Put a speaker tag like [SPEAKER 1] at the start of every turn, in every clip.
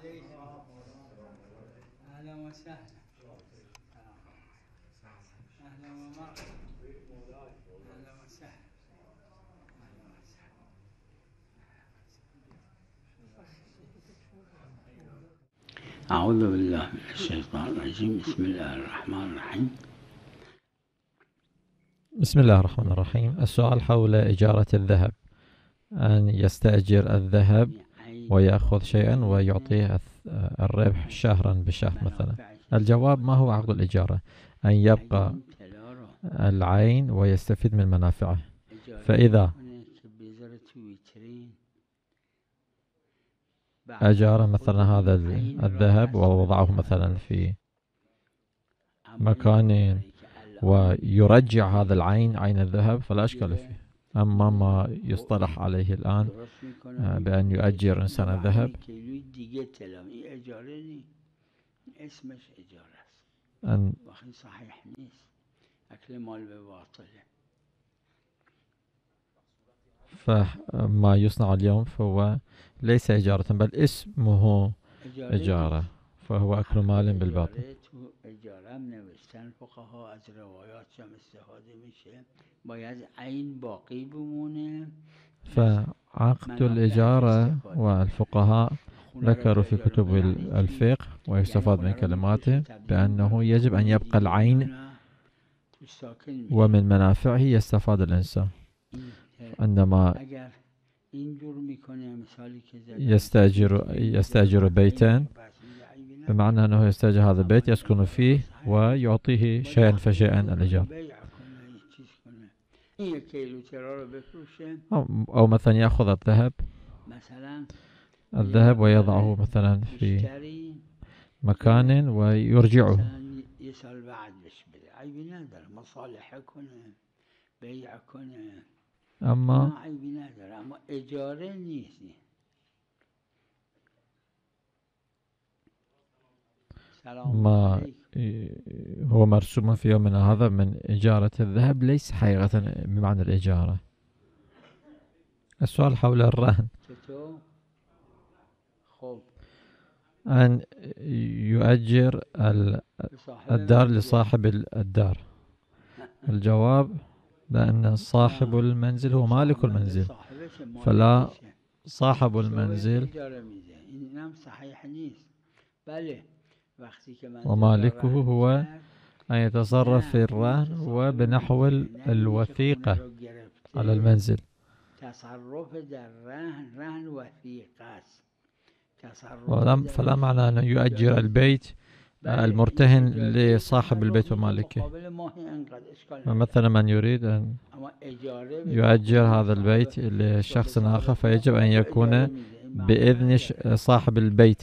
[SPEAKER 1] عليكم أهلا وسهلا أهلا ومرحبا أهلا وسهلا أعوذ بالله من الشيطان الرجيم بسم الله الرحمن الرحيم
[SPEAKER 2] بسم الله الرحمن الرحيم السؤال حول إجارة الذهب أن يستأجر الذهب ويأخذ شيئا ويعطيه الربح شهرا بشهر مثلا. الجواب ما هو عقد الإجارة أن يبقى العين ويستفيد من منافعه. فإذا أجار مثلا هذا الذهب ووضعه مثلا في مكان ويرجع هذا العين عين الذهب فلا إشكال فيه. أما ما يصطلح عليه الآن آه، بأن يؤجر إنسان الذهب. أن فما يصنع اليوم فهو ليس إجارة بل اسمه إجارة. فهو أكل مال بالباطل. باید عین باقی بمونه. فعقد الإجارة والفقهاء ذكروا في كتب الفقه ويستفاد من كلماته بأنه يجب أن يبقى العين ومن منافعه يستفاد الإنسان. عندما يستأجر يستأجر بيتا بمعنى أنه يستأجر هذا البيت يسكن فيه ويعطيه شيئا فشيئا الإيجار. أو مثلا يأخذ الذهب. الذهب ويضعه مثلا في مكان ويرجعه. أما ما هو مرسوم في يومنا هذا من إجارة الذهب ليس حقيقة بمعنى الإجارة. السؤال حول الرهن. أن يؤجر الدار لصاحب الدار. الجواب بأن صاحب المنزل هو مالك المنزل. فلا صاحب المنزل ومالكه هو أن يتصرف في الرهن وبنحو الوثيقة على المنزل. وثيقة. فلا معنى أن يؤجر البيت المرتهن لصاحب البيت ومالكه. مثلا من يريد أن يؤجر هذا البيت لشخص آخر فيجب أن يكون بإذن صاحب البيت.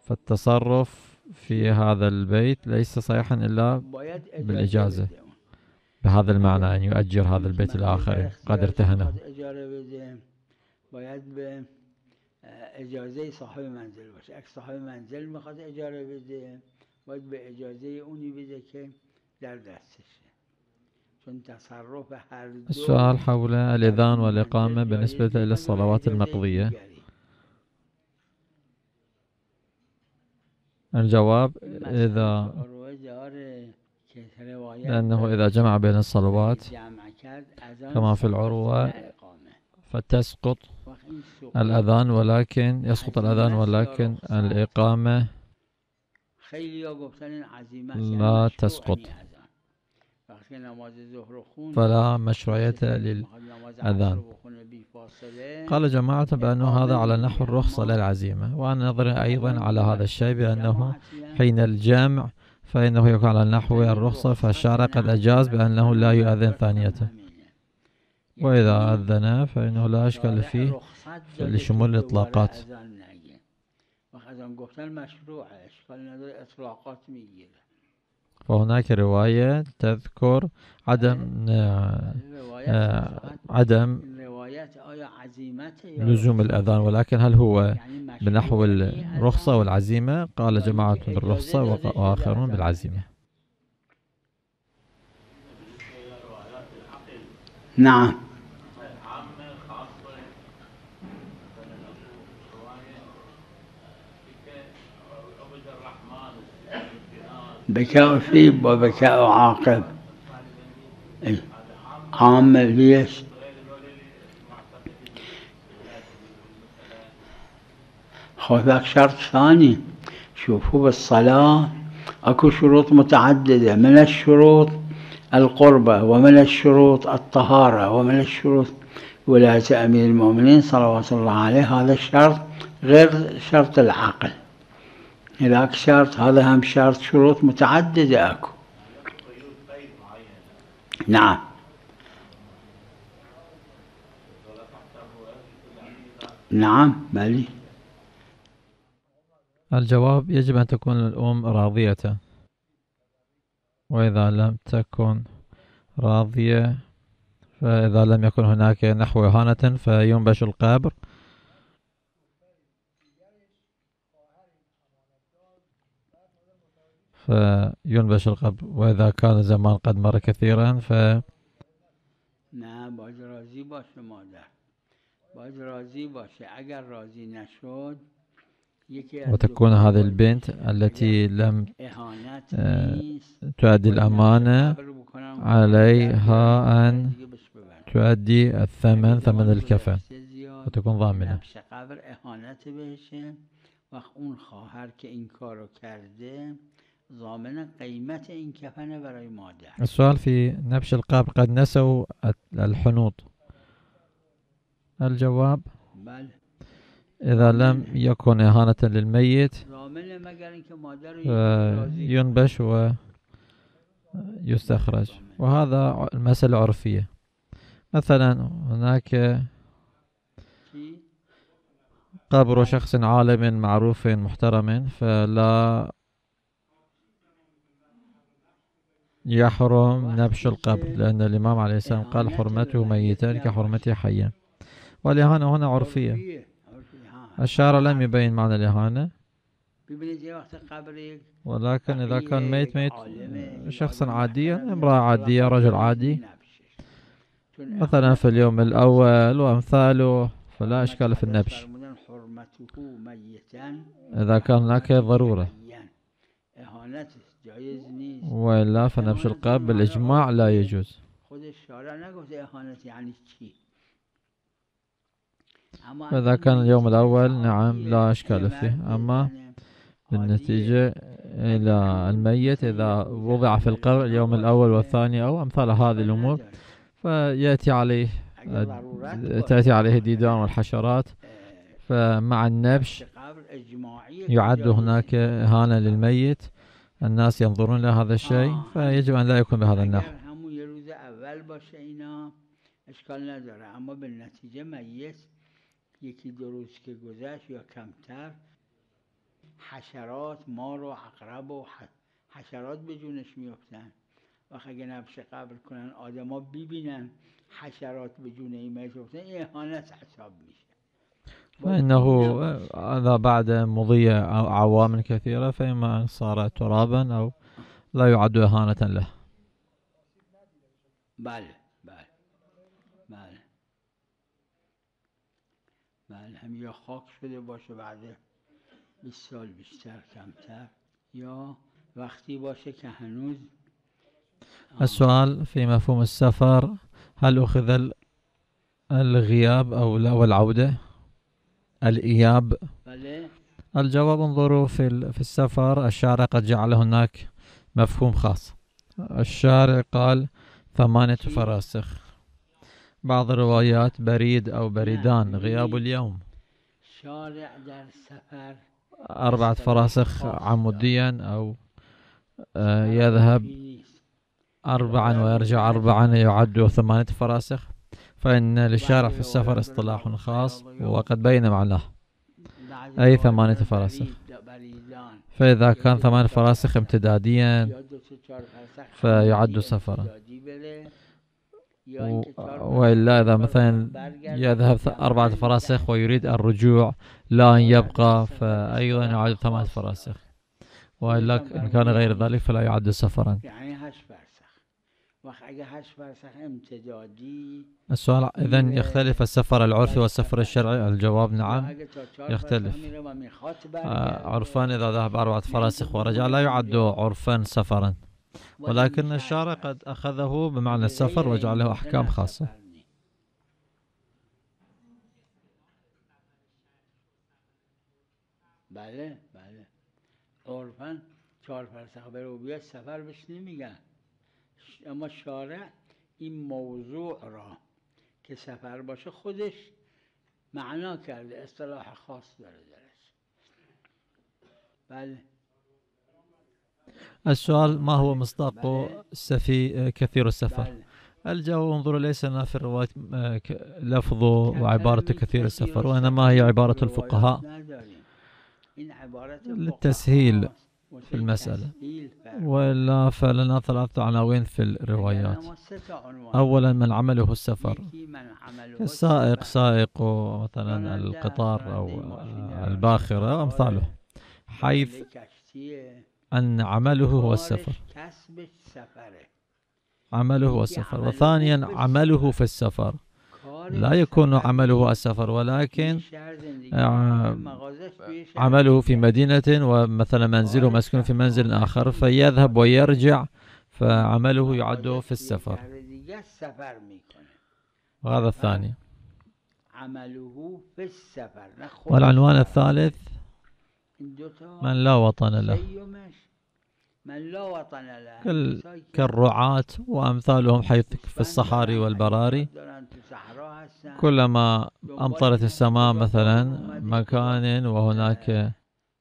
[SPEAKER 2] فالتصرف في هذا البيت ليس صحيحا إلا بالإجازة. بهذا المعنى أن يؤجر هذا البيت الآخر قد ارتهنه. باید اجازه صاحب منزل باشه. اگه صاحب منزل میخواد اجاره بده باید به اجازه اونی بده که در دستشه السؤال حول الإذان والإقامة بالنسبة إلى الصلوات المقضية. الجواب إذا لأنه إذا جمع بين الصلوات كما في العروة فتسقط الأذان ولكن يسقط الأذان ولكن الإقامة لا تسقط. فلا مشروعية للأذان قال جماعة بأنه هذا على نحو الرخصة للعزيمة وأنا نظر أيضا على هذا الشيء بأنه حين الجمع فإنه يكون على نحو الرخصة فالشارع قد أجاز بأنه لا يؤذن ثانية وإذا أذن فإنه لا أشكال فيه لشمول الإطلاقات. فهناك رواية تذكر عدم آه، آه، عدم لزوم الأذان ولكن هل هو بنحو الرخصة والعزيمة قال جماعة بالرخصة وآخرون بالعزيمة
[SPEAKER 1] نعم بكاء ثيب وبكاء عاقب. عامة ليش ذاك شرط ثاني. شوفوا بالصلاة. أكو شروط متعددة. من الشروط القربة ومن الشروط الطهارة ومن الشروط ولاية أمير المؤمنين صلوات الله عليه. هذا الشرط غير شرط العقل. هذاك شرط هذا هم شرط شروط متعددة أكو. نعم. نعم بلي
[SPEAKER 2] الجواب يجب أن تكون الأم راضية. وإذا لم تكن راضية فإذا لم يكن هناك نحو إهانة فينبش القبر فينبش القبر وإذا كان الزمان قد مر كثيرا ف
[SPEAKER 1] نعم باید راضی باشه مادر باید راضی باشه اگر راضی نشد
[SPEAKER 2] وتكون هذه البنت التي لم آه، تؤدي الأمانة عليها أن تؤدي الثمن ثمن الكفن. وتكون ضامنة.
[SPEAKER 1] اون خواهر که این کارو کرده ضامن قیمت این کفن برای مادر.
[SPEAKER 2] السؤال في نبش القبر قد نسوا الحنوط. الجواب
[SPEAKER 1] بله.
[SPEAKER 2] إذا لم يكن إهانة للميت ينبش ويستخرج وهذا المسألة عرفية. مثلا هناك قبر شخص عالم معروف محترم فلا يحرم نبش القبر لأن الإمام عليه السلام قال حرمته ميتا كحرمته حيا والإهانة هنا عرفية. الشارع لم يبين معنى الإهانة. ولكن إذا كان ميت ميت شخص عاديا امرأة عادية رجل عادي. مثلا في اليوم الأول وأمثاله فلا إشكال في النبش. إذا كان هناك ضرورة. وإلا فنبش القلب بالإجماع لا يجوز. فإذا كان اليوم الأول نعم لا إشكال فيه. أما بالنتيجة إلى الميت إذا وضع في القبر اليوم الأول والثاني أو أمثال هذه الأمور. فيأتي عليه تأتي عليه الديدان والحشرات. فمع النبش يعد هناك إهانة للميت. الناس ينظرون إلى هذا الشيء فيجب أن لا يكون بهذا النحو.
[SPEAKER 1] اشکال نداره. اما به نتیجه میت یکی دو روز که گذشت یا کمتر حشرات مار و عقرب و حشرات به جونش میفتن وقت اگه نبش قبل کنن آدما ببینن حشرات به جون این میفتن این اهانت حساب میشه.
[SPEAKER 2] فإنه هذا بعد مضي عوامل كثيرة فإما أن صار ترابا أو لا يعد إهانة له.
[SPEAKER 1] بله بله بله هم یا خاک شده باشه بعد 20 سال بیشتر کمتر. یا وقتی باشه که هنوز
[SPEAKER 2] السؤال في مفهوم السفر هل أخذ الغياب أو لا والعودة؟ الإياب. الجواب انظروا في في السفر. الشارع قد جعل هناك مفهوم خاص. الشارع قال ثمانية فراسخ. بعض الروايات بريد أو بريدان. غياب اليوم. أربعة فراسخ عموديا أو آه، يذهب أربعا ويرجع أربعا يعد ثمانية فراسخ. فإن للشارع في السفر اصطلاح خاص وقد بين معناه أي ثمانية فراسخ؟ فإذا كان ثمانية فراسخ امتداديا فيعد سفرا. وإلا إذا مثلا يذهب أربعة فراسخ ويريد الرجوع لا أن يبقى فأيضا يعد ثمانية فراسخ. وإلا إن كان غير ذلك فلا يعد سفرا. السؤال إذا يختلف السفر العرفي والسفر الشرعي؟ الجواب نعم. يختلف. آه، عرفان إذا ذهب أربعة فراسخ ورجع لا يعد عرفا سفرا. ولكن الشارع قد أخذه بمعنى السفر وجعله أحكام خاصة.
[SPEAKER 1] بله بله. عرفا چهار فرسخ برو بیاد سفر بهش نمیگن. اما شارع این موضوع را که سفر باشه خودش معنا کرده اصطلاح خاص داره درش. بله.
[SPEAKER 2] السؤال ما هو مصداق السفي كثير السفر؟ الجواب انظروا ليس لنا في الرواية لفظه وعبارة كثير السفر وإنما هي عبارة الفقهاء. للتسهيل. في المسألة. وإلا فلنا ثلاثة عناوين في الروايات. أولا من عمله السفر. السائق سائق مثلا القطار أو الباخرة أمثاله. حيث أن عمله هو السفر. عمله هو السفر. وثانيا عمله في السفر. لا يكون عمله السفر ولكن آه، عمله في مدينة ومثلا منزله مسكون في منزل آخر فيذهب ويرجع فعمله يعد في السفر. وهذا الثاني. عمله في السفر والعنوان الثالث من لا وطن له. من لا وطن له. كالرعاة وأمثالهم حيث في الصحاري والبراري. كلما أمطرت السماء مثلا مكان وهناك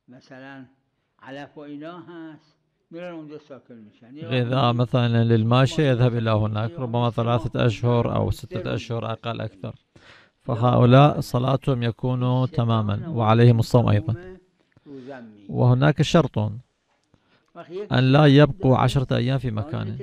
[SPEAKER 2] مثلا على غذاء مثلا للماشي يذهب إلى هناك ربما ثلاثة أشهر أو ستة أشهر أقل أكثر. فهؤلاء صلاتهم يكون تماما وعليهم الصوم أيضا. وهناك شرط أن لا يبقوا عشرة أيام في مكان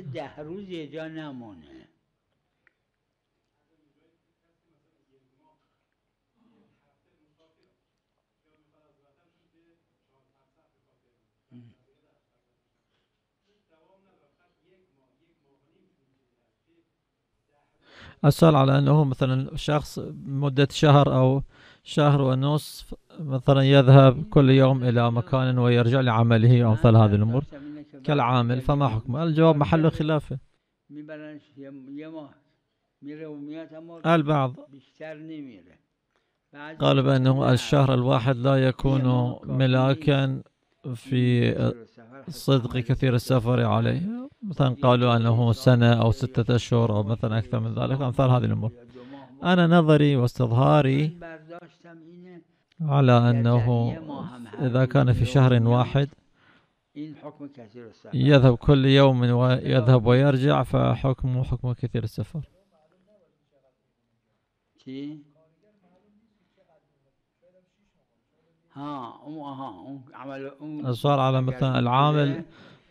[SPEAKER 2] السؤال على أنه مثلا شخص مدة شهر أو شهر ونصف مثلا يذهب كل يوم إلى مكان ويرجع لعمله أو مثل هذه الأمور كالعامل فما حكمه؟ الجواب محل خلافه. البعض قال بأنه الشهر الواحد لا يكون ملاكا في صدق كثير السفر عليه. مثلا قالوا أنه سنة أو ستة أشهر أو مثلا أكثر من ذلك أمثال هذه الأمور. أنا نظري واستظهاري على أنه إذا كان في شهر واحد يذهب كل يوم ويذهب ويرجع فحكمه حكم كثير السفر. صار على مثلا العامل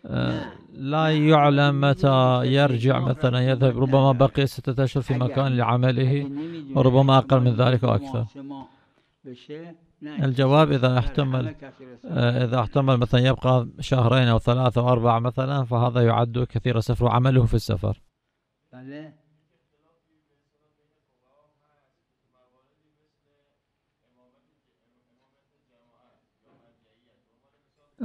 [SPEAKER 2] آه، لا. يعلم متى يرجع مثلا يذهب. ربما بقي ستة أشهر في مكان لعمله وربما أقل من ذلك أو أكثر. الجواب إذا احتمل آه، إذا احتمل مثلا يبقى شهرين أو ثلاثة أو أربعة مثلا فهذا يعد كثير سفر وعمله في السفر.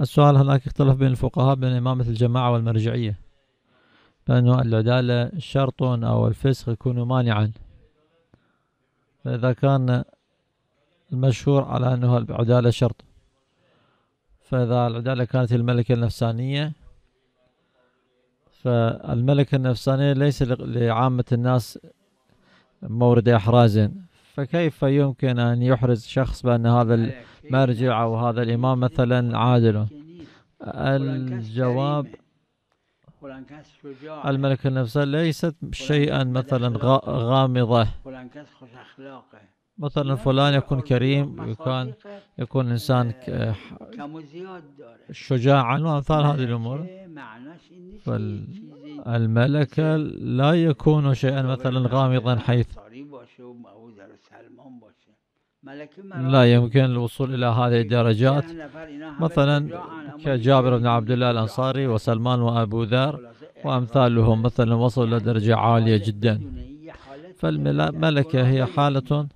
[SPEAKER 2] السؤال هناك اختلف بين الفقهاء بين إمامة الجماعة والمرجعية لأنه العدالة شرط أو الفسق يكون مانعا. فإذا كان المشهور على أنه العدالة شرط. فإذا العدالة كانت الملكة النفسانية فالملكة النفسانية ليس لعامة الناس مورد إحراز. فكيف يمكن أن يحرز شخص بأن هذا المرجع أو هذا الإمام مثلا عادل؟ الجواب الملكة النفسانية ليست شيئا مثلا غامضة. مثلا فلان يكون كريم يكون يكون إنسان شجاعا. وأمثال هذه الأمور؟ فالملكة لا يكون شيئا مثلا غامضا حيث لا يمكن الوصول إلى هذه الدرجات. مثلا كجابر بن عبد الله الأنصاري وسلمان وأبو ذر وأمثالهم مثلا وصلوا إلى درجة عالية جدا. فالملكة هي حالة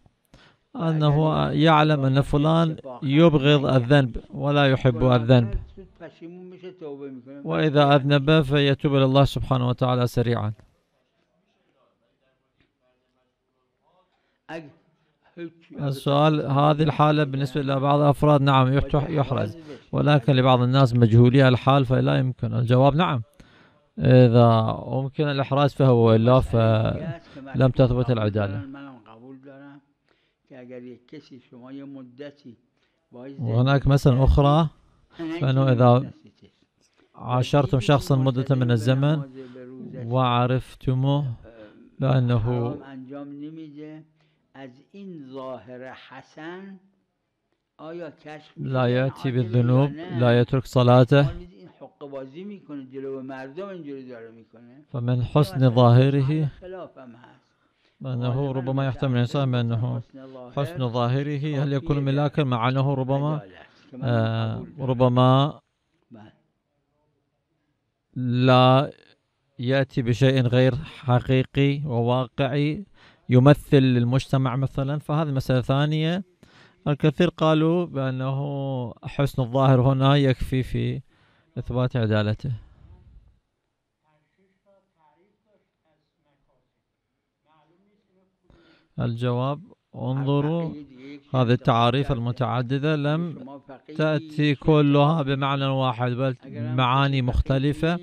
[SPEAKER 2] أنه يعلم أن فلان يبغض الذنب ولا يحب الذنب. وإذا أذنب فيتوب إلى الله سبحانه وتعالى سريعا. السؤال هذه الحالة بالنسبة لبعض الأفراد نعم يحرز. ولكن لبعض الناس مجهولي الحال فلا يمكن. الجواب نعم. إذا ممكن الإحراز فهو إلا فلم تثبت العدالة. وهناك مثلا أخرى فإنه إذا عاشرتم شخصا مدة من الزمن وعرفتموه بأنه لا يأتي بالذنوب لا يترك صلاته. فمن حسن ظاهره أنه ربما يحتمل الإنسان بأنه حسن ظاهره هل يكون ملاكا مع أنه ربما آه ربما لا يأتي بشيء غير حقيقي وواقعي يمثل المجتمع مثلا؟ فهذه مسألة ثانية. الكثير قالوا بأنه حسن الظاهر هنا يكفي في إثبات عدالته. الجواب انظروا هذه التعاريف المتعددة لم تأتي كلها بمعنى واحد بل معاني مختلفة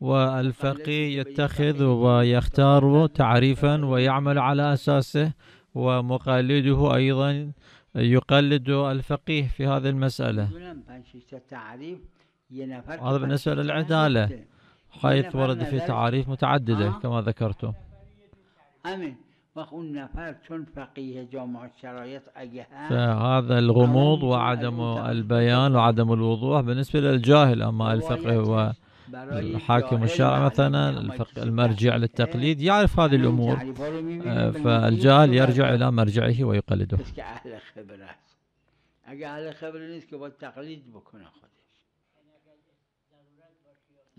[SPEAKER 2] والفقيه يتخذ ويختار تعريفا ويعمل على أساسه ومقلده أيضا يقلد الفقيه في هذه المسألة. هذا بالنسبة للعدالة حيث ورد في تعاريف متعددة كما ذكرت فهذا الغموض وعدم البيان وعدم الوضوح بالنسبة للجاهل أما الفقه والحاكم الشرع مثلا المرجع للتقليد يعرف هذه الأمور. فالجاهل يرجع إلى مرجعه ويقلده.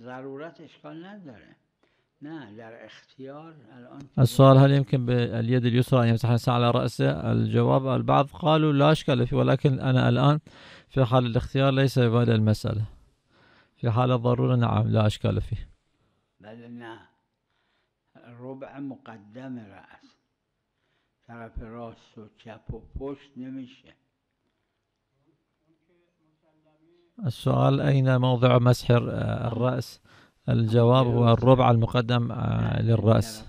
[SPEAKER 2] ضرورت اشکال نداره. السؤال هل يمكن باليد اليسرى أن يمسح الإنسان على رأسه الجواب؟ البعض قالوا لا إشكال فيه ولكن أنا الآن في حال الاختيار ليس ببالي المسألة في حال الضرورة نعم لا إشكال فيه. بل نعم ربع مقدم رأس. طرف راست و چپ و پشت نمیشه. السؤال أين موضع مسح الرأس؟ الجواب هو الربع المقدم آه، للرأس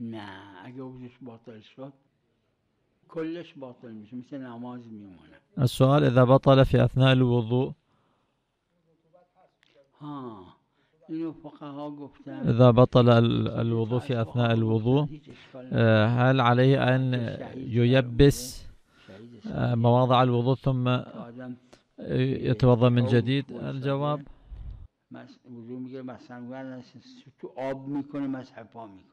[SPEAKER 2] نه اگه وضوش باطل شد كلش باطل مش مثل نماز میمونه. السؤال إذا بطل في أثناء الوضوء؟ ها إذا بطل الوضوء في أثناء الوضوء آه، هل عليه أن ييبس آه، مواضع الوضوء ثم يتوضا من جديد الجواب؟ آب میکنه مسح پا میکنه.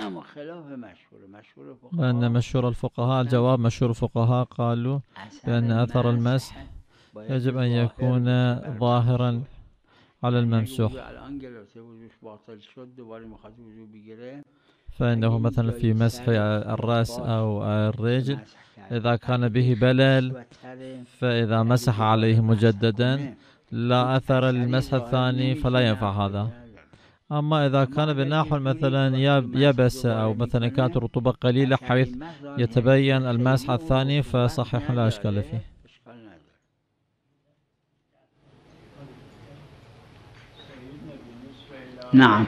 [SPEAKER 2] أما خلاف مشهور مشهور فقهاء بأن مشهور الفقهاء الجواب مشهور الفقهاء قالوا بأن أثر المسح يجب أن يكون ظاهرا على الممسوح فإنه مثلا في مسح الرأس أو الرجل إذا كان به بلل فإذا مسح عليه مجددا لا أثر للمسح الثاني فلا ينفع هذا. أما إذا كان بنحو مثلا يبس أو مثلا كانت الرطوبة قليلة حيث يتبين المسح الثاني فصحيح لا إشكال فيه.
[SPEAKER 1] نعم.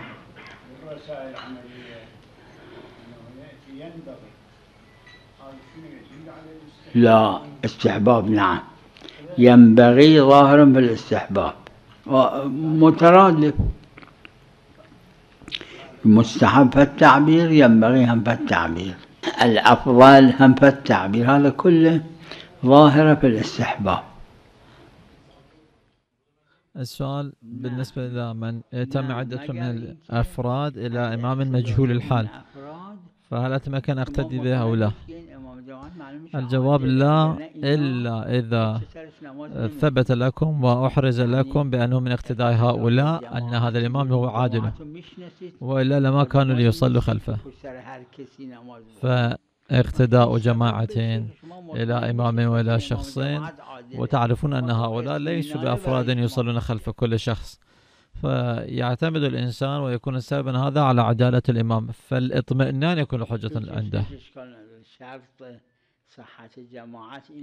[SPEAKER 1] لا استحباب نعم. ينبغي ظاهرا بالاستحباب مترادف. مستحب فالتعبير ينبغي هم فالتعبير الأفضل هم فالتعبير هذا كله ظاهرة في الاستحباب.
[SPEAKER 2] السؤال بالنسبة إلى من يتم عدة من الأفراد إلى إمام مجهول الحال. فهل أتمكن أقتدي به أو لا؟ الجواب لا إلا إذا ثبت لكم وأحرز لكم بأنه من اقتداء هؤلاء أن هذا الإمام هو عادل وإلا لما كانوا ليصلوا خلفه فاقتداء جماعتين إلى إمام وإلى شخصين وتعرفون أن هؤلاء ليسوا بأفراد يصلون خلف كل شخص فيعتمد الإنسان ويكون السبب هذا على عدالة الإمام فالاطمئنان يكون حجة عنده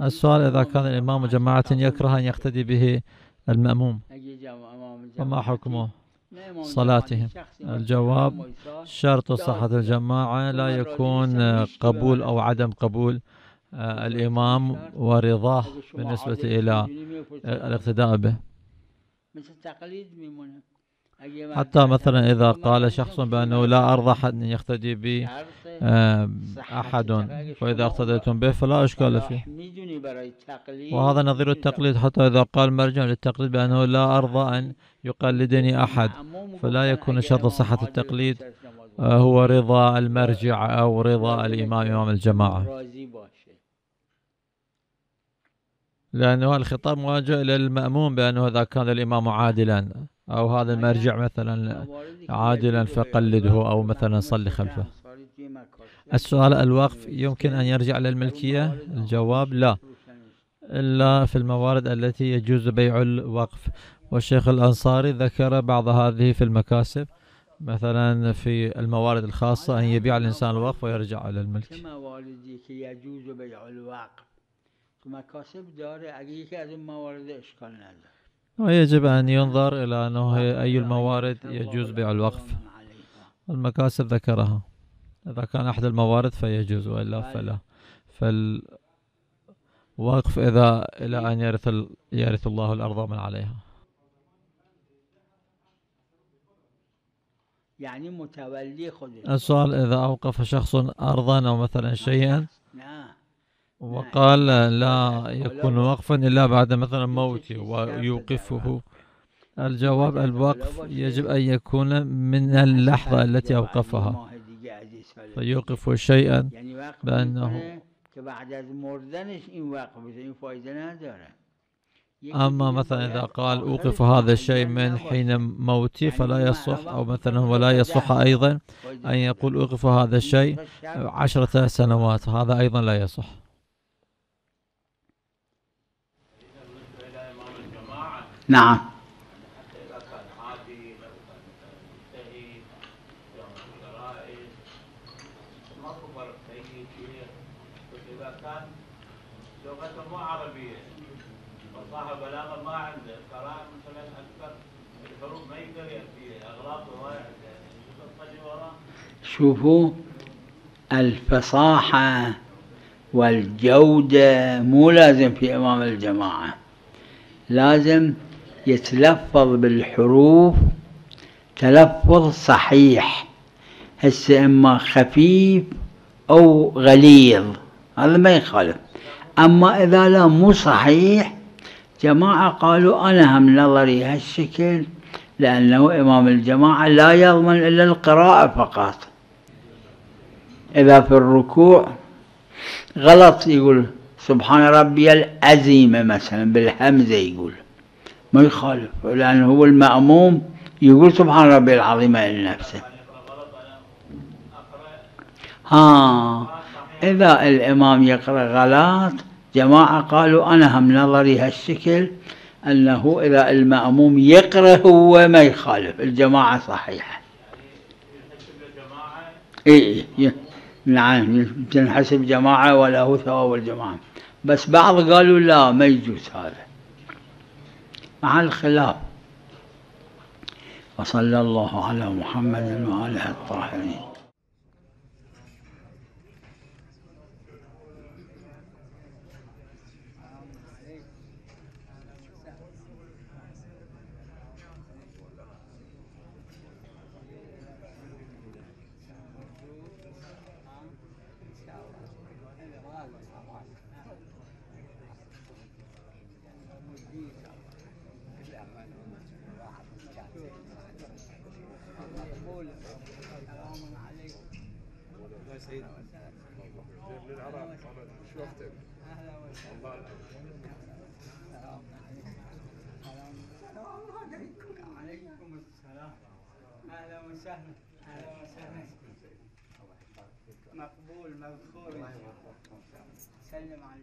[SPEAKER 2] السؤال إذا كان الإمام جماعة يكره أن يقتدي به المأموم. فما حكمه صلاتهم؟ الجواب شرط صحة الجماعة لا يكون قبول أو عدم قبول الإمام ورضاه بالنسبة إلى الاقتداء به. حتى مثلا إذا قال شخص بأنه لا أرضى أن يقتدي بي آه، أحد. فإذا اقتديتم به فلا إشكال فيه. وهذا نظير التقليد حتى إذا قال مرجع للتقليد بأنه لا أرضى أن يقلدني أحد فلا يكون شرط صحة التقليد آه، هو رضا المرجع أو رضا الإمام إمام الجماعة. لأنه الخطاب موجه إلى المأموم بأنه إذا كان الإمام عادلا. أو هذا المرجع مثلا عادلا فقلده أو مثلا صلي خلفه. السؤال الوقف يمكن أن يرجع للملكية؟ الجواب لا. إلا في الموارد التي يجوز بيع الوقف. والشيخ الأنصاري ذكر بعض هذه في المكاسب مثلا في الموارد الخاصة أن يبيع الإنسان الوقف ويرجع على الملك.
[SPEAKER 1] يجوز بيع الوقف؟ مكاسب داره اگه یکی از این موارد اشکال نداره
[SPEAKER 2] ويجب أن ينظر إلى أنه أي الموارد يجوز بيع الوقف. المكاسب ذكرها. إذا كان أحد الموارد فيجوز وإلا فلا. فالوقف إذا إلى أن يرث يرث الله الأرض من عليها.
[SPEAKER 1] يعني متولي خذ
[SPEAKER 2] السؤال إذا أوقف شخص أرضا أو مثلا شيئا وقال لا يكون وقفا إلا بعد مثلا موته ويوقفه. الجواب الوقف يجب أن يكون من اللحظة التي أوقفها. فيوقف شيئا بأنه أما مثلا إذا قال أوقف هذا الشيء من حين موتي فلا يصح أو مثلا ولا يصح أيضا أن يقول أوقف هذا الشيء عشرة سنوات هذا أيضا لا يصح.
[SPEAKER 1] نعم. شوفوا الفصاحة والجودة مو لازم في إمام الجماعة لازم يتلفظ بالحروف تلفظ صحيح. هسه إما خفيف أو غليظ هذا ما يخالف. أما إذا لا مو صحيح جماعة قالوا أنا هم نظري هالشكل لأنه إمام الجماعة لا يضمن إلا القراءة فقط. إذا في الركوع غلط يقول سبحان ربي العظيم مثلا بالهمزة يقول. ما يخالف لأنه هو المأموم يقول سبحان ربي العظيم لنفسه ها إذا الإمام يقرأ غلط جماعة قالوا أنا هم نظري هالشكل أنه إذا المأموم يقرأ هو ما يخالف الجماعة صحيحة. إيه, إيه نعم تنحسب جماعة وله ثواب الجماعة. بس بعض قالوا لا ما يجوز هذا. مع الخلاف. وصلى الله على محمد وآله الطاهرين.
[SPEAKER 3] الله يسعدك جايب للعراق أنا شوفتك
[SPEAKER 1] أهلا وسهلا عليكم. السلام أهلا وسهلا أهلا وسهلا مقبول مغفور سلم على